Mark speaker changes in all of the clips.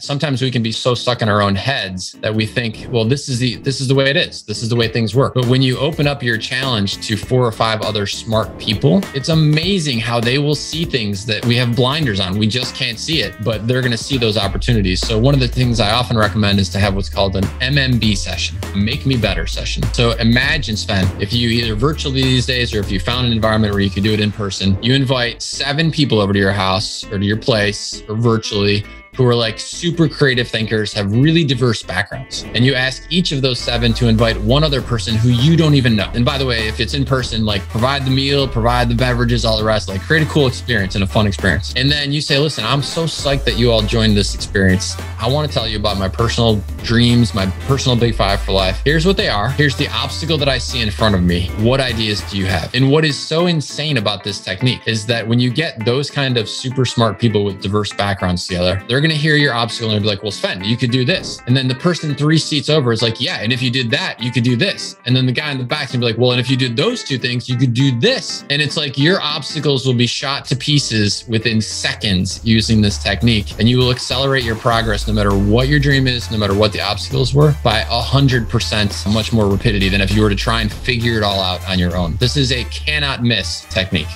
Speaker 1: sometimes we can be so stuck in our own heads that we think well this is the this is the way it is. This is the way things work. But when you open up your challenge to four or five other smart people it's amazing how they will see things that we have blinders on. We just can't see it but they're going to see those opportunities. So one of the things i often recommend is to have what's called an mmb session a make me better session. So imagine sven if you either virtually these days or if you found an environment where you could do it in person you invite seven people over to your house or to your place or virtually who are like super creative thinkers, have really diverse backgrounds. And you ask each of those seven to invite one other person who you don't even know. And by the way, if it's in person, like provide the meal, provide the beverages, all the rest, like create a cool experience and a fun experience. And then you say, listen, I'm so psyched that you all joined this experience. I want to tell you about my personal dreams, my personal big five for life. Here's what they are. Here's the obstacle that I see in front of me. What ideas do you have? And what is so insane about this technique is that when you get those kind of super smart people with diverse backgrounds together, they're going to hear your obstacle and be like, well, Sven, you could do this. And then the person three seats over is like, yeah. And if you did that, you could do this. And then the guy in the back can be like, well, and if you did those two things, you could do this. And it's like your obstacles will be shot to pieces within seconds using this technique. And you will accelerate your progress no matter what your dream is, no matter what the obstacles were, by a hundred percent much more rapidity than if you were to try and figure it all out on your own. This is a cannot miss technique.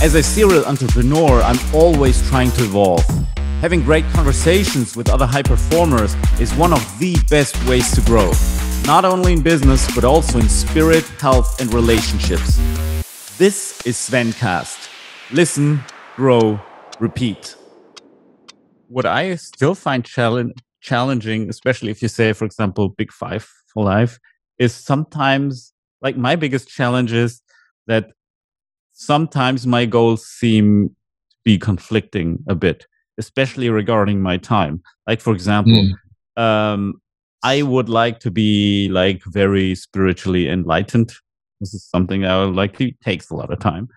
Speaker 2: As a serial entrepreneur, I'm always trying to evolve. Having great conversations with other high performers is one of the best ways to grow, not only in business, but also in spirit, health, and relationships. This is Svencast. Listen, grow, repeat. What I still find challenging, especially if you say, for example, Big Five for life, is sometimes like my biggest challenge is that sometimes my goals seem to be conflicting a bit especially regarding my time. Like, for example, mm. um, I would like to be like very spiritually enlightened. This is something I would like to takes a lot of time.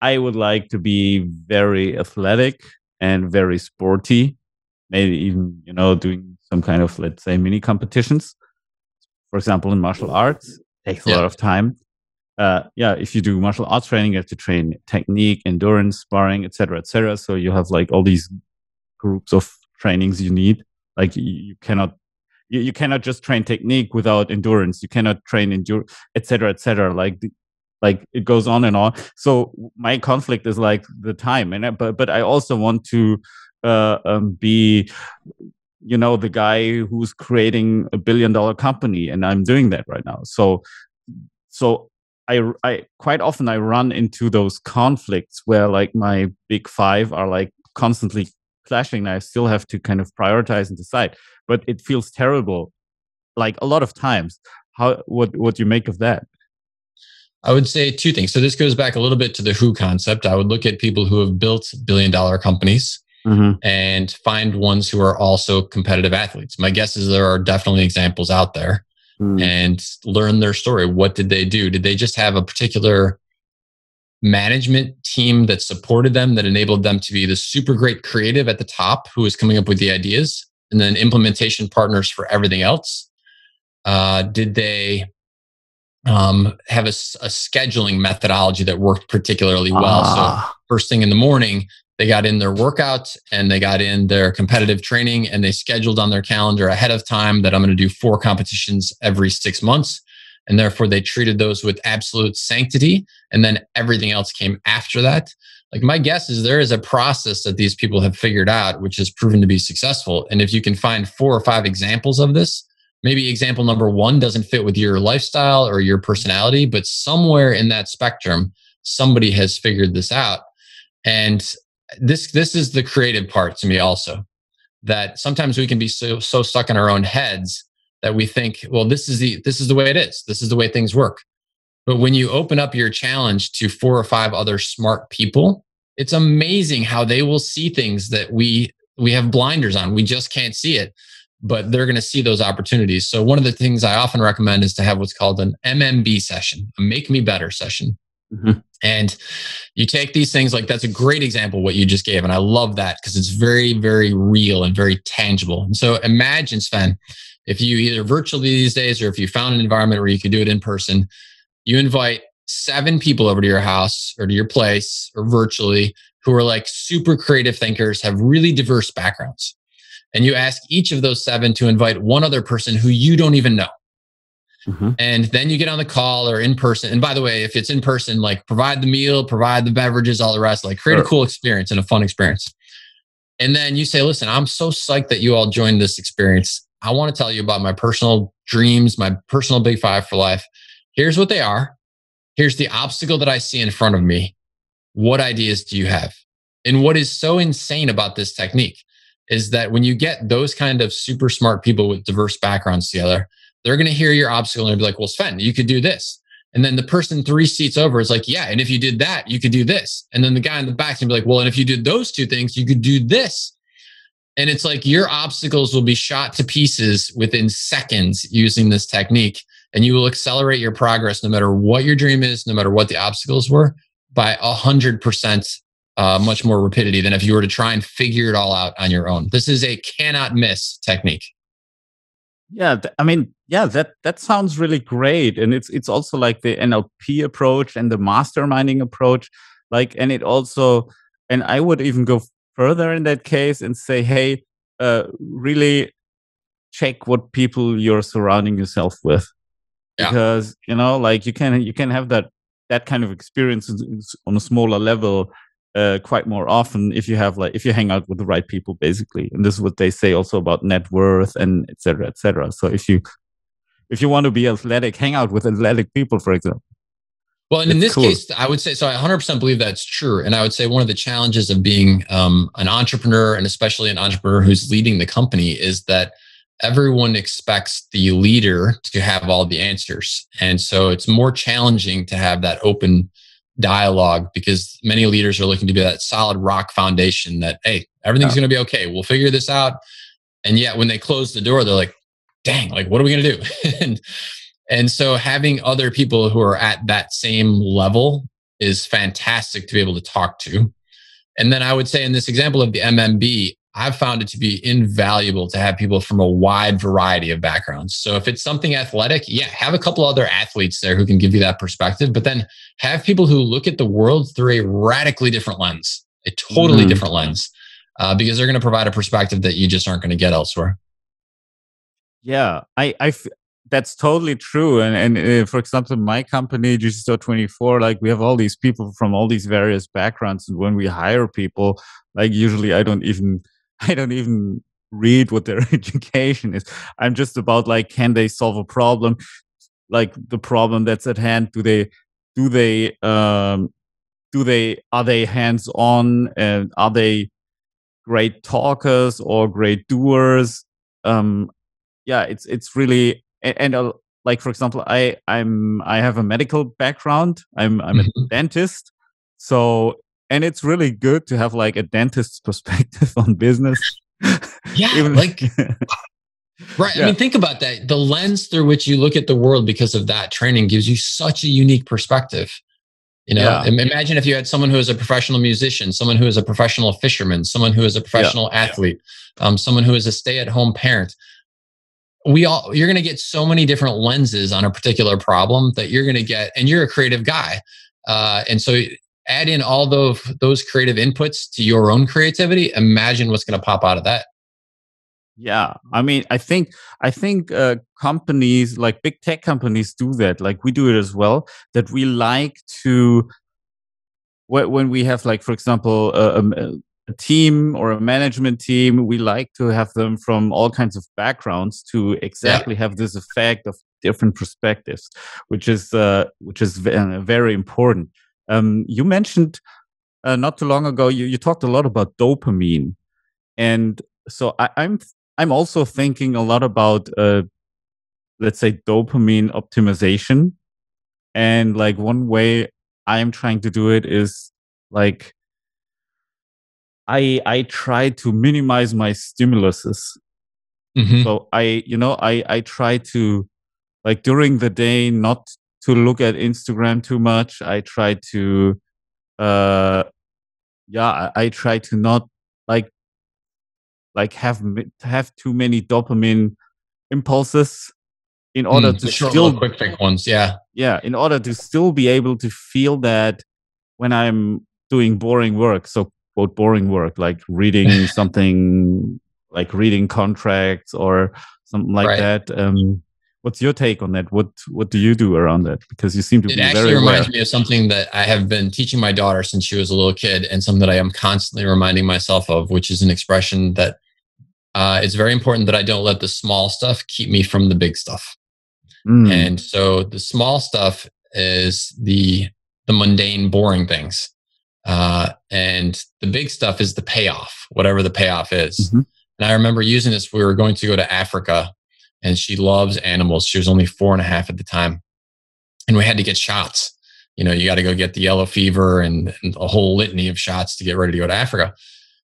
Speaker 2: I would like to be very athletic and very sporty, maybe even, you know, doing some kind of, let's say, mini competitions. For example, in martial arts, takes a yeah. lot of time. Uh, yeah, if you do martial arts training, you have to train technique, endurance, sparring, etc., etc. So you have like all these groups of trainings you need. Like you, you cannot you, you cannot just train technique without endurance. You cannot train endure, etc., etc. Like like it goes on and on. So my conflict is like the time, and I, but but I also want to uh, um, be you know the guy who's creating a billion dollar company and i'm doing that right now so so I, I quite often I run into those conflicts where like my big five are like constantly clashing and I still have to kind of prioritize and decide. But it feels terrible, like a lot of times. How what what do you make of that?
Speaker 1: I would say two things. So this goes back a little bit to the who concept. I would look at people who have built billion dollar companies mm-hmm. and find ones who are also competitive athletes. My guess is there are definitely examples out there mm. and learn their story. What did they do? Did they just have a particular management team that supported them that enabled them to be the super great creative at the top who was coming up with the ideas and then implementation partners for everything else uh, did they um, have a, a, scheduling methodology that worked particularly well ah. so first thing in the morning they got in their workout and they got in their competitive training and they scheduled on their calendar ahead of time that i'm going to do four competitions every six months. And therefore they treated those with absolute sanctity and then everything else came after that. Like my guess is there is a process that these people have figured out which has proven to be successful. And if you can find four or five examples of this maybe example number one doesn't fit with your lifestyle or your personality but somewhere in that spectrum somebody has figured this out. And this this is the creative part to me also that sometimes we can be so so stuck in our own heads that we think, well, this is the this is the way it is. This is the way things work. But when you open up your challenge to four or five other smart people, it's amazing how they will see things that we we have blinders on. We just can't see it, but they're going to see those opportunities. So one of the things I often recommend is to have what's called an MMB session, a make me better session. Mm-hmm. And you take these things like that's a great example what you just gave. And I love that because it's very, very real and very tangible. And so imagine, Sven, if you either virtually these days or if you found an environment where you could do it in person, you invite seven people over to your house or to your place or virtually who are like super creative thinkers, have really diverse backgrounds. and you ask each of those seven to invite one other person who you don't even know. Mm-hmm. And then you get on the call or in person. And by the way, if it's in person, like provide the meal, provide the beverages, all the rest, like create sure. a cool experience and a fun experience. And then you say, listen, I'm so psyched that you all joined this experience. I want to tell you about my personal dreams, my personal big five for life. Here's what they are. Here's the obstacle that I see in front of me. What ideas do you have? And what is so insane about this technique is that when you get those kind of super smart people with diverse backgrounds together, they're going to hear your obstacle and be like, well, Sven, you could do this. And then the person three seats over is like, yeah. And if you did that, you could do this. And then the guy in the back can be like, well, and if you did those two things, you could do this. And it's like your obstacles will be shot to pieces within seconds using this technique. And you will accelerate your progress no matter what your dream is, no matter what the obstacles were, by a hundred percent uh, much more rapidity than if you were to try and figure it all out on your own. This is a cannot miss technique.
Speaker 2: Yeah, th- I mean, yeah, that that sounds really great, and it's it's also like the NLP approach and the masterminding approach, like, and it also, and I would even go further in that case and say, hey, uh, really check what people you're surrounding yourself with, yeah. because you know, like you can you can have that that kind of experience on a smaller level uh, quite more often if you have like if you hang out with the right people basically. And this is what they say also about net worth and etc etc so if you if you want to be athletic hang out with athletic people for example.
Speaker 1: Well and in this cool. case i would say so i 100% believe that's true. And i would say one of the challenges of being um, an entrepreneur and especially an entrepreneur who's leading the company is that everyone expects the leader to have all the answers. And so it's more challenging to have that open dialogue because many leaders are looking to be that solid rock foundation that, hey, everything's yeah. going to be okay. We'll figure this out. And yet when they close the door, they're like, dang, like, what are we going to do? and, and so having other people who are at that same level is fantastic to be able to talk to. And then I would say in this example of the MMB, I've found it to be invaluable to have people from a wide variety of backgrounds. So if it's something athletic, yeah, have a couple other athletes there who can give you that perspective, but then have people who look at the world through a radically different lens, a totally mm. different lens, uh, because they're going to provide a perspective that you just aren't going to get elsewhere.
Speaker 2: Yeah, I, I, f- that's totally true. And and uh, for example, my company, Digistore24, like we have all these people from all these various backgrounds, and when we hire people, like usually I don't even I don't even read what their education is. I'm just about like, can they solve a problem? Like the problem that's at hand. Do they, do they, um, do they, are they hands on and are they great talkers or great doers? Um, yeah, it's, it's really, and, and uh, like, for example, I, I'm, I have a medical background. I'm, I'm mm-hmm. a dentist. So and it's really good to have like a dentist's perspective on business.
Speaker 1: Yeah, Even, like right. Yeah. I mean, think about that. The lens through which you look at the world because of that training gives you such a unique perspective. You know, yeah. imagine if you had someone who is a professional musician, someone who is a professional fisherman, someone who is a professional yeah. athlete, um, someone who is a stay-at-home parent. We all you're going to get so many different lenses on a particular problem that you're going to get, and you're a creative guy, uh, and so add in all those those creative inputs to your own creativity imagine what's going to pop out of that
Speaker 2: yeah i mean i think i think uh, companies like big tech companies do that like we do it as well that we like to when we have like for example a, a team or a management team we like to have them from all kinds of backgrounds to exactly yeah. have this effect of different perspectives which is uh, which is very important um, you mentioned uh, not too long ago, you, you talked a lot about dopamine. And so I, I'm I'm also thinking a lot about uh, let's say dopamine optimization. And like one way I am trying to do it is like I I try to minimize my stimuluses. Mm-hmm. So I you know I I try to like during the day not to look at Instagram too much. I try to, uh, yeah, I, I try to not like, like have have too many dopamine impulses in order mm, to still
Speaker 1: quick fix ones. Yeah,
Speaker 2: yeah, in order to still be able to feel that when I'm doing boring work. So quote boring work like reading something like reading contracts or something like right. that. Um, what's your take on that? What what do you do around that? Because you seem to
Speaker 1: it
Speaker 2: be
Speaker 1: actually reminds me of something that I have been teaching my daughter since she was a little kid, and something that I am constantly reminding myself of, which is an expression that uh, it's very important that I don't let the small stuff keep me from the big stuff. Mm. And so the small stuff is the the mundane, boring things. Uh, and the big stuff is the payoff, whatever the payoff is. Mm-hmm. And I remember using this. We were going to go to Africa, and she loves animals. She was only four and a half at the time, and we had to get shots. You know, you got to go get the yellow fever and, and a whole litany of shots to get ready to go to Africa.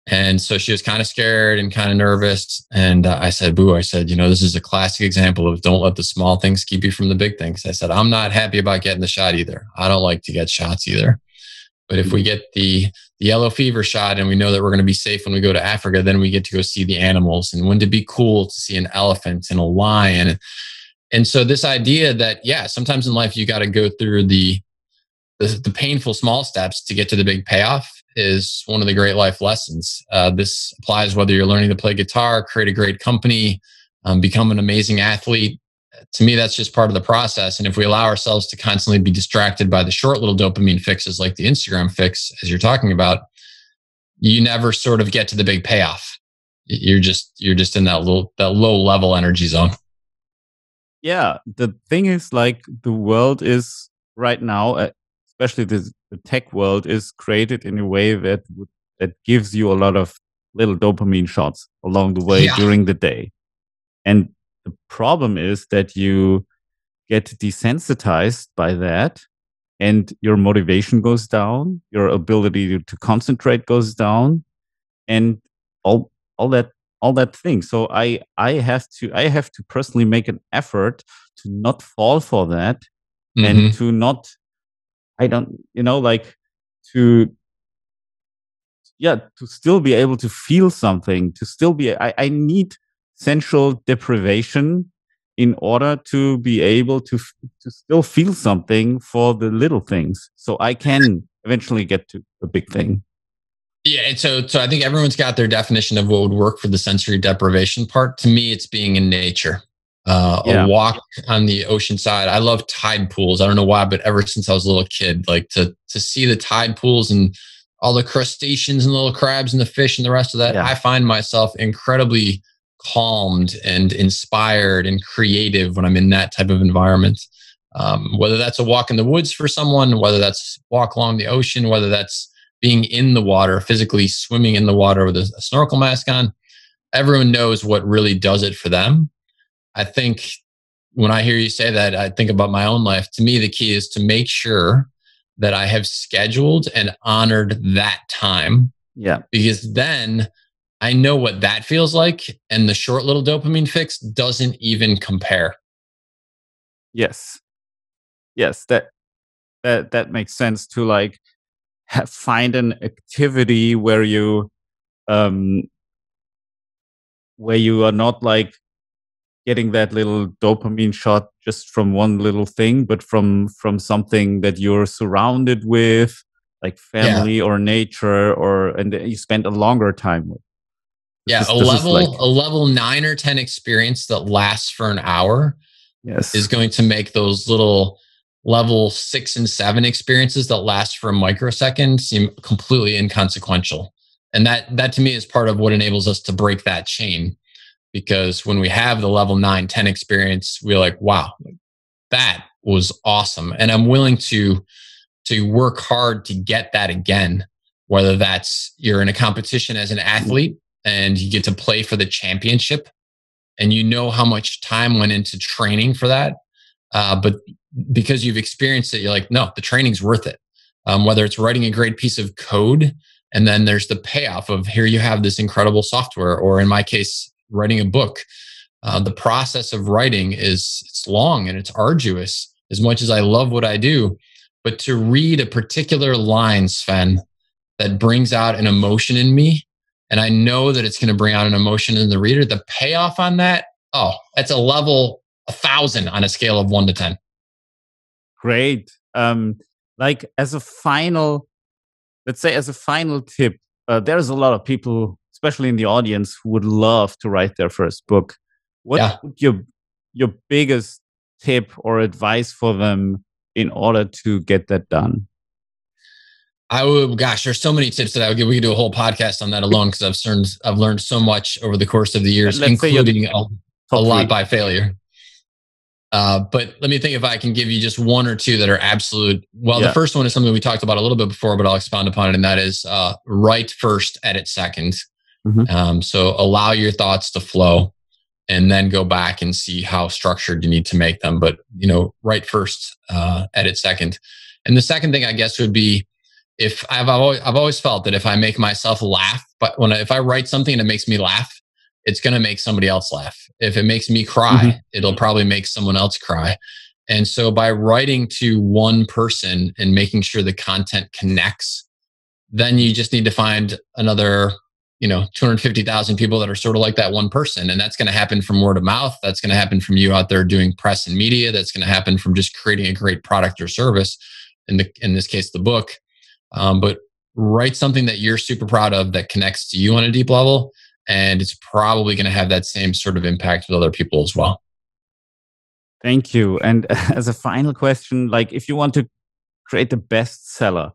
Speaker 1: And so she was kind of scared and kind of nervous. And uh, I said, Boo, I said, you know, this is a classic example of don't let the small things keep you from the big things. I said, I'm not happy about getting the shot either. I don't like to get shots either. But if we get the, the yellow fever shot and we know that we're going to be safe when we go to Africa, then we get to go see the animals. And wouldn't it be cool to see an elephant and a lion? And so this idea that, yeah, sometimes in life you got to go through the, the, the painful small steps to get to the big payoff is one of the great life lessons. Uh, this applies whether you're learning to play guitar, create a great company, um, become an amazing athlete. To me, that's just part of the process. And if we allow ourselves to constantly be distracted by the short little dopamine fixes like the Instagram fix, as you're talking about, you never sort of get to the big payoff. You're just you're just in that little that low level energy zone.
Speaker 2: Yeah, the thing is, like the world is right now, uh, especially the the tech world is created in a way that that gives you a lot of little dopamine shots along the way yeah. during the day. And the problem is that you get desensitized by that and your motivation goes down, your ability to, to concentrate goes down and all all that all that thing. So I I have to I have to personally make an effort to not fall for that mm-hmm. and to not I don't, you know, like to, yeah, to still be able to feel something, to still be, I, I need sensual deprivation in order to be able to, to still feel something for the little things. So I can eventually get to a big thing.
Speaker 1: Yeah, and so so I think everyone's got their definition of what would work for the sensory deprivation part. To me, it's being in nature uh, yeah. a walk on the ocean side. I love tide pools. I don't know why, but ever since I was a little kid, like to to see the tide pools and all the crustaceans and little crabs and the fish and the rest of that, yeah. I find myself incredibly calmed and inspired and creative when I'm in that type of environment. Um, whether that's a walk in the woods for someone, whether that's walk along the ocean, whether that's being in the water, physically swimming in the water with a, a snorkel mask on, everyone knows what really does it for them I think when I hear you say that, I think about my own life. To me, the key is to make sure that I have scheduled and honored that time.
Speaker 2: Yeah.
Speaker 1: Because then I know what that feels like. And the short little dopamine fix doesn't even compare.
Speaker 2: Yes. Yes. That, that, that makes sense to like have, find an activity where you, um, where you are not like getting that little dopamine shot just from one little thing, but from from something that you're surrounded with, like family yeah. or nature, or and you spend a longer time with.
Speaker 1: Yeah, this, a level like, a level nine or ten experience that lasts for an hour.
Speaker 2: Yes,
Speaker 1: is going to make those little level six and seven experiences that last for a microsecond seem completely inconsequential. And that that to me is part of what enables us to break that chain because when we have the level 9 10 experience we're like wow that was awesome and i'm willing to to work hard to get that again whether that's you're in a competition as an mm. athlete and you get to play for the championship and you know how much time went into training for that uh, but because you've experienced it you're like no the training's worth it um, whether it's writing a great piece of code and then there's the payoff of here you have this incredible software or in my case writing a book. Uh, the process of writing is it's long and it's arduous. As much as I love what I do, but to read a particular line, Sven, that brings out an emotion in me, and I know that it's going to bring out an emotion in the reader. The payoff on that, oh, that's a level a thousand on a scale of one to ten.
Speaker 2: Great. Um, like as a final, let's say as a final tip, uh, there's a lot of people especially in the audience, who would love to write their first book. What yeah. your your biggest tip or advice for them in order to get that done?
Speaker 1: I would, gosh, there's so many tips that I would give. We could do a whole podcast on that alone because I've learned, I've learned so much over the course of the years, including a, a lot by failure. Uh, but let me think if I can give you just one or two that are absolute. Well, yeah. the first one is something we talked about a little bit before, but I'll expound upon it, and that is uh, write first, edit 2nd mm-hmm. um, so allow your thoughts to flow, and then go back and see how structured you need to make them. But you know, write first, uh, edit second. And the second thing I guess would be if I've always, I've always felt that if I make myself laugh, but when I, if I write something and it makes me laugh, it's going to make somebody else laugh. If it makes me cry, mm-hmm. it'll probably make someone else cry. And so by writing to one person and making sure the content connects, then you just need to find another, you know, 250,000 people that are sort of like that one person. And that's going to happen from word of mouth. That's going to happen from you out there doing press and media. That's going to happen from just creating a great product or service. In the, in this case, the book. Um, but write something that you're super proud of that connects to you on a deep level and it's probably going to have that same sort of impact with other people as well.
Speaker 2: Thank you. And as a final question, like if you want to create the bestseller,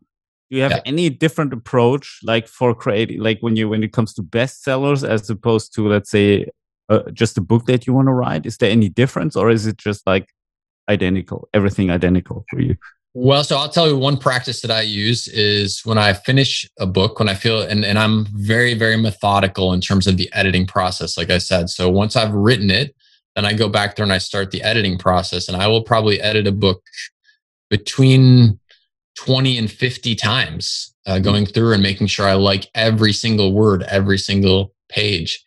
Speaker 2: do you have yeah. any different approach, like for creating, like when you when it comes to bestsellers, as opposed to let's say uh, just a book that you want to write? Is there any difference, or is it just like identical, everything identical for you?
Speaker 1: Well, so I'll tell you one practice that I use is when I finish a book, when I feel, and, and I'm very, very methodical in terms of the editing process, like I said. So once I've written it, then I go back there and I start the editing process. And I will probably edit a book between 20 and 50 times, uh, mm-hmm. going through and making sure I like every single word, every single page.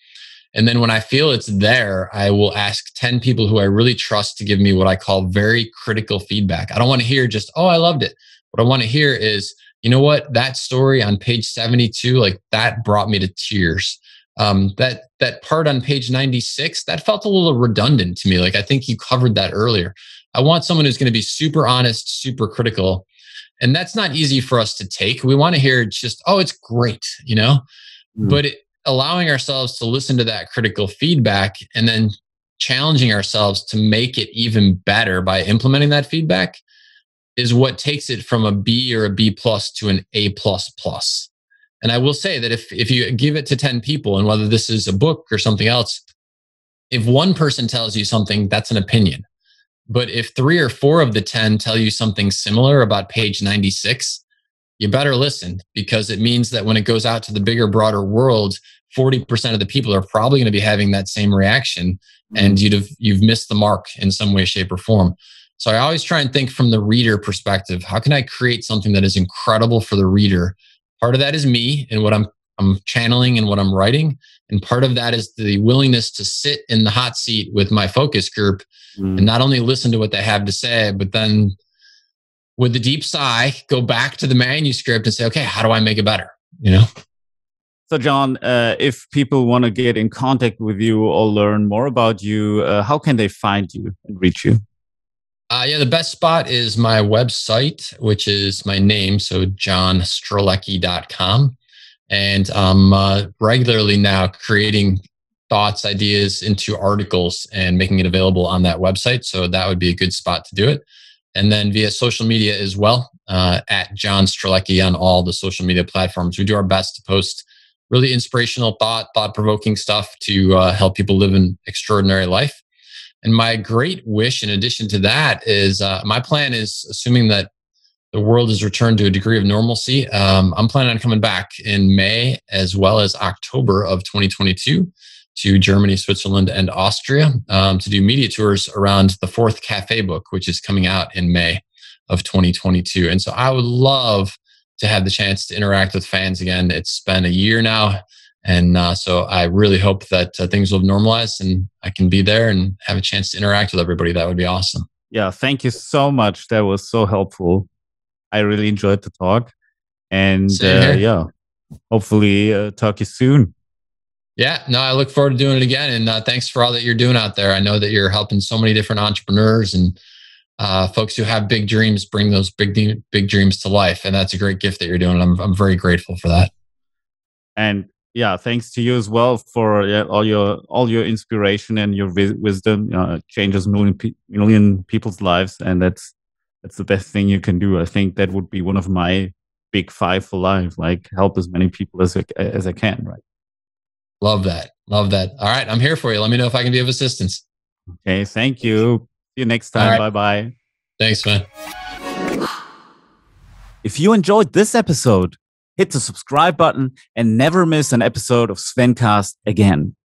Speaker 1: And then when I feel it's there, I will ask 10 people who I really trust to give me what I call very critical feedback. I don't want to hear just, oh, I loved it. What I want to hear is, you know what, that story on page 72, like that brought me to tears. Um, that that part on page 96, that felt a little redundant to me. Like I think you covered that earlier. I want someone who's going to be super honest, super critical. And that's not easy for us to take. We want to hear just, oh, it's great, you know? Mm. But it, allowing ourselves to listen to that critical feedback and then challenging ourselves to make it even better by implementing that feedback is what takes it from a B or a B plus to an A plus plus. And I will say that if if you give it to 10 people and whether this is a book or something else, if one person tells you something, that's an opinion. But if three or four of the 10 tell you something similar about page 96, you better listen because it means that when it goes out to the bigger, broader world, 40% of the people are probably going to be having that same reaction and mm-hmm. you'd have you've missed the mark in some way shape or form so i always try and think from the reader perspective how can i create something that is incredible for the reader part of that is me and what i'm i'm channeling and what i'm writing and part of that is the willingness to sit in the hot seat with my focus group mm. and not only listen to what they have to say but then with the deep sigh, go back to the manuscript and say, okay, how do I make it better? You know?
Speaker 2: So, John, uh, if people want to get in contact with you or learn more about you, uh, how can they find you and reach you?
Speaker 1: Uh, yeah, the best spot is my website, which is my name. So, johnstrelecky.com. And I'm uh, regularly now creating thoughts, ideas into articles and making it available on that website. So, that would be a good spot to do it and then via social media as well uh, at John Strelecky on all the social media platforms. We do our best to post really inspirational thought, thought provoking stuff to uh, help people live an extraordinary life. And my great wish, in addition to that, is uh, my plan is assuming that the world has returned to a degree of normalcy. Um, I'm planning on coming back in May as well as October of 2022 to Germany, Switzerland, and Austria um, to do media tours around the fourth cafe book, which is coming out in May of 2022. And so I would love to have the chance to interact with fans again. It's been a year now. And uh, so I really hope that uh, things will normalize and I can be there and have a chance to interact with everybody. That would be awesome.
Speaker 2: Yeah, thank you so much. That was so helpful. I really enjoyed the talk. And uh, yeah, hopefully uh, talk to you soon.
Speaker 1: Yeah, no, I look forward to doing it again. And uh, thanks for all that you're doing out there. I know that you're helping so many different entrepreneurs and uh, folks who have big dreams bring those big big dreams to life, and that's a great gift that you're doing. I'm I'm very grateful for that.
Speaker 2: And yeah, thanks to you as well for yeah, all your all your inspiration and your wisdom. Uh, changes million pe- million people's lives, and that's that's the best thing you can do. I think that would be one of my big five for life. Like help as many people as I, as I can. Right.
Speaker 1: Love that. Love that. All right, I'm here for you. Let me know if I can be of assistance.
Speaker 2: Okay. Thank you. See you next time. Right. Bye bye.
Speaker 1: Thanks, man.
Speaker 2: If you enjoyed this episode hit the subscribe button and never miss an episode of Svencast again.